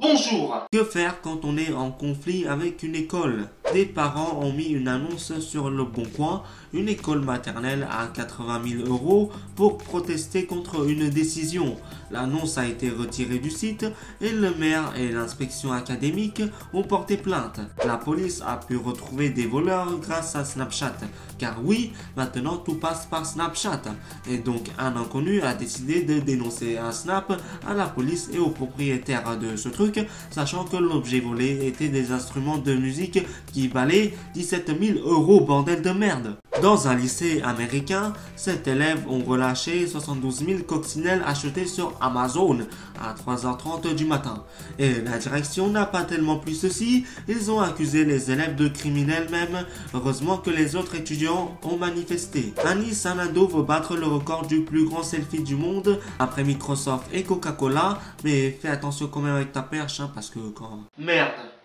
Bonjour. Que faire quand on est en conflit avec une école? Des parents ont mis une annonce sur le Bon Coin, une école maternelle à 80 000 euros pour protester contre une décision. L'annonce a été retirée du site et le maire et l'inspection académique ont porté plainte. La police a pu retrouver des voleurs grâce à Snapchat. Car oui, maintenant tout passe par Snapchat. Et donc un inconnu a décidé de dénoncer un snap à la police et aux propriétaires de ce truc sachant que l'objet volé était des instruments de musique qui valaient 17 000 euros, bordel de merde. Dans un lycée américain, sept élèves ont relâché 72 000 coccinelles achetées sur Amazon à 3h30 du matin. Et la direction n'a pas tellement plu ceci, ils ont accusé les élèves de criminels même, heureusement que les autres étudiants ont manifesté. Annie Sanado veut battre le record du plus grand selfie du monde après Microsoft et Coca-Cola, mais fais attention quand même avec ta perche, hein, parce que quand... Merde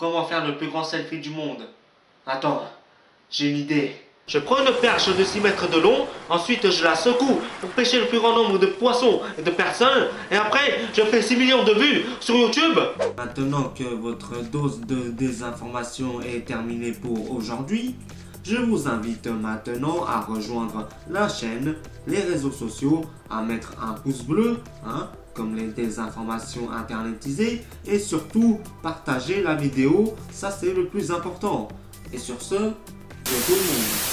Comment faire le plus grand selfie du monde? Attends, j'ai une idée. Je prends une perche de 6 mètres de long, ensuite je la secoue pour pêcher le plus grand nombre de poissons et de personnes, et après je fais 6 millions de vues sur YouTube. Maintenant que votre dose de désinformation est terminée pour aujourd'hui, je vous invite maintenant à rejoindre la chaîne, les réseaux sociaux, à mettre un pouce bleu, hein, comme les désinformations internetisées, et surtout partager la vidéo, ça c'est le plus important. Et sur ce, je tout le monde.